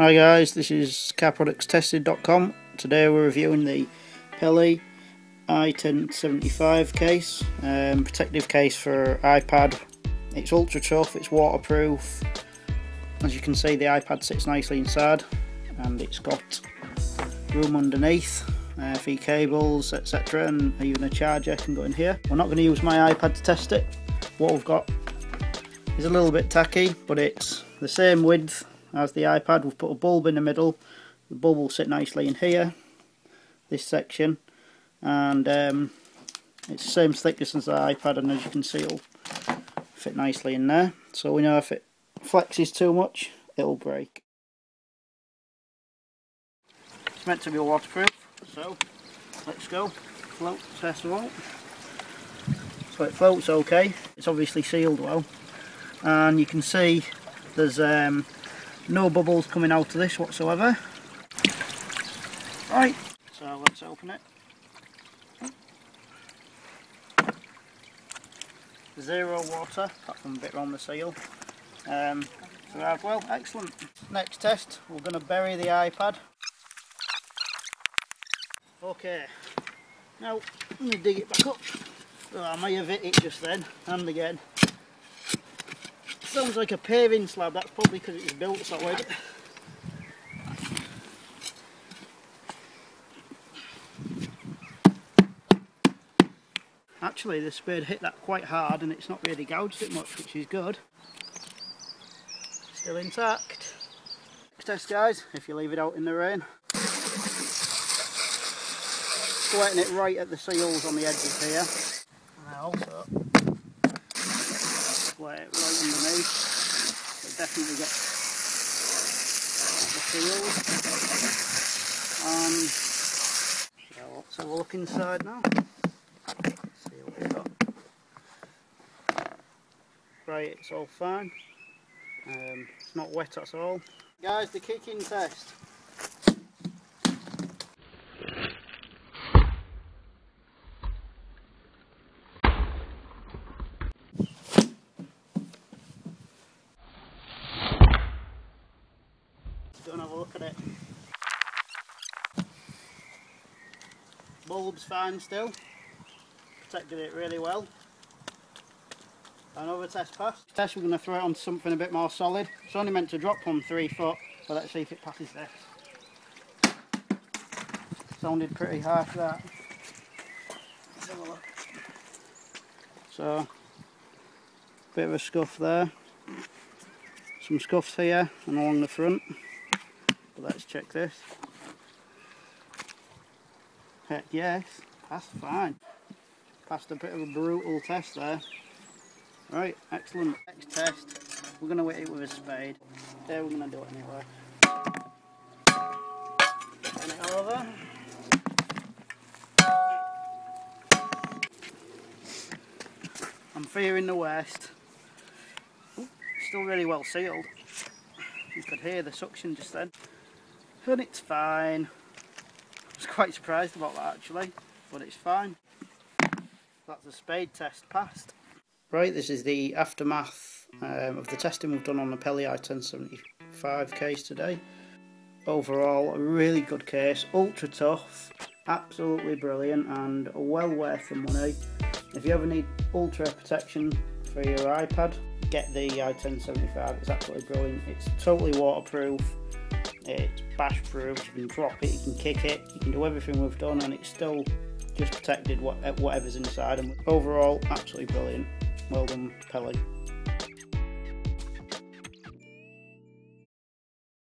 Hi guys, this is carproductstested.com. Today we're reviewing the Peli i1075 case, um, protective case for iPad. It's ultra tough, it's waterproof. As you can see the iPad sits nicely inside and it's got room underneath uh, for cables etc and even a charger can go in here. We're not going to use my iPad to test it. What we've got is a little bit tacky but it's the same width as the iPad. We've put a bulb in the middle. The bulb will sit nicely in here, this section, and um, it's the same thickness as the iPad, and as you can see, it'll fit nicely in there. So we know if it flexes too much, it'll break. It's meant to be waterproof, so let's go. Float test all. So it floats okay. It's obviously sealed well, and you can see there's um, no bubbles coming out of this whatsoever. Right, so let's open it. Zero water, apart from a bit around the seal. Um, so have, well, excellent. Next test, we're going to bury the iPad. Okay, now let me dig it back up. Oh, I may have hit it just then, and again sounds like a paving slab, that's probably because it was built that way. Actually the spade hit that quite hard and it's not really gouged it much which is good. Still intact. Next test guys, if you leave it out in the rain. Sweating it right at the seals on the edges here. And also wet right underneath. So definitely get the seals. Um, so let's have a look inside now. See what we've got. Right, it's all fine. Um, it's not wet at all. Guys, the kicking test. And have a look at it. Bulb's fine still. Protected it really well. Another test pass. Test we're going to throw it on something a bit more solid. It's only meant to drop on three foot, but let's see if it passes this. Sounded pretty harsh that. So, bit of a scuff there. Some scuffs here and along the front. Let's check this. Heck yes, that's fine. Passed a bit of a brutal test there. Right, excellent. Next test, we're going to wet it with a spade. There we're going to do it anyway. Turn it over. I'm fearing the worst. still really well sealed. You could hear the suction just then and it's fine. I was quite surprised about that actually, but it's fine. That's a spade test passed. Right, this is the aftermath um, of the testing we've done on the Peli i1075 case today. Overall, a really good case, ultra tough, absolutely brilliant and well worth the money. If you ever need ultra protection for your iPad, get the i1075, it's absolutely brilliant. It's totally waterproof, it's bash proof, you can drop it, you can kick it, you can do everything we've done and it's still just protected whatever's inside and overall absolutely brilliant. Well done Peli.